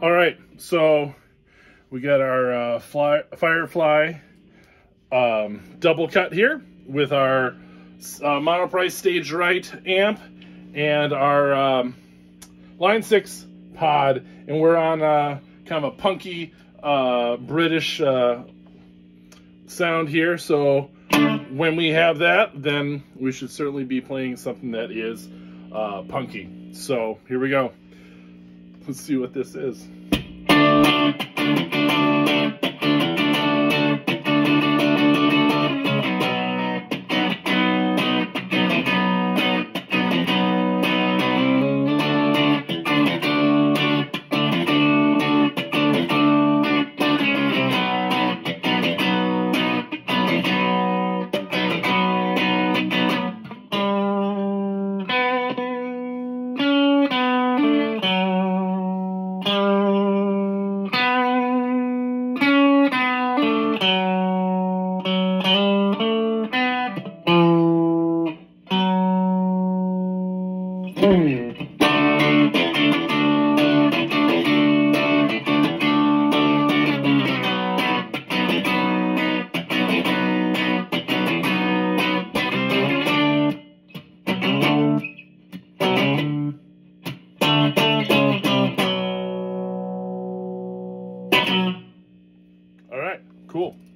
All right, so we got our uh, fly, Firefly um, double cut here with our uh, monoprice stage right amp and our um, line six pod, and we're on uh, kind of a punky uh, British uh, sound here. So when we have that, then we should certainly be playing something that is uh, punky. So here we go. Let's see what this is. Mm. Cool.